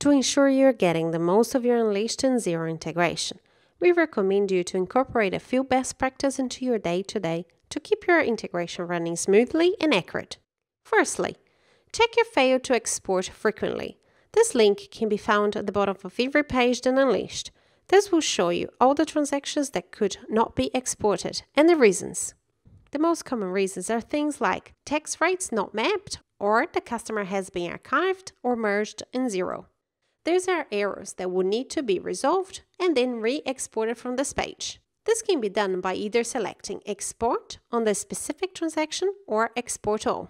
To ensure you're getting the most of your Unleashed and Xero integration, we recommend you to incorporate a few best practices into your day to day to keep your integration running smoothly and accurate. Firstly, check your fail to export frequently. This link can be found at the bottom of every page in Unleashed. This will show you all the transactions that could not be exported and the reasons. The most common reasons are things like tax rates not mapped or the customer has been archived or merged in Xero. These are errors that will need to be resolved and then re-exported from this page. This can be done by either selecting Export on the specific transaction or Export All.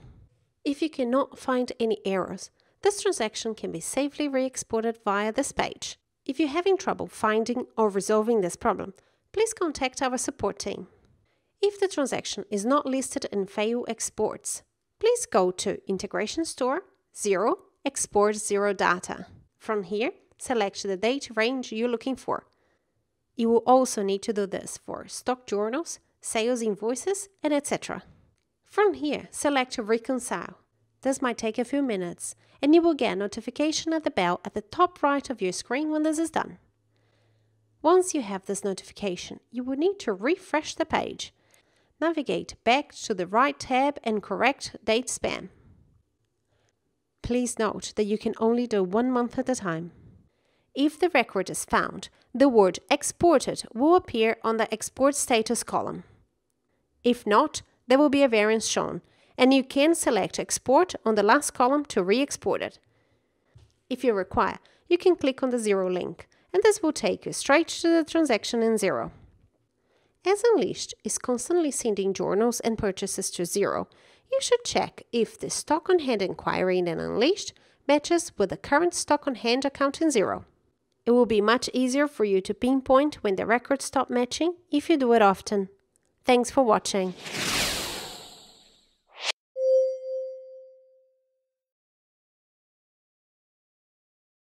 If you cannot find any errors, this transaction can be safely re-exported via this page. If you're having trouble finding or resolving this problem, please contact our support team. If the transaction is not listed in Fail Exports, please go to Integration Store, Xero Export Xero Data. From here, select the date range you're looking for. You will also need to do this for stock journals, sales invoices, and etc. From here, select Reconcile. This might take a few minutes, and you will get a notification at the bell at the top right of your screen when this is done. Once you have this notification, you will need to refresh the page. Navigate back to the right tab and correct date span. Please note that you can only do one month at a time. If the record is found, the word exported will appear on the export status column. If not, there will be a variance shown, and you can select export on the last column to re-export it. If you require, you can click on the Xero link, and this will take you straight to the transaction in Xero. As Unleashed is constantly sending journals and purchases to Xero, you should check if the stock on hand inquiry in Unleashed matches with the current stock on hand account in Xero. It will be much easier for you to pinpoint when the records stop matching if you do it often. Thanks for watching.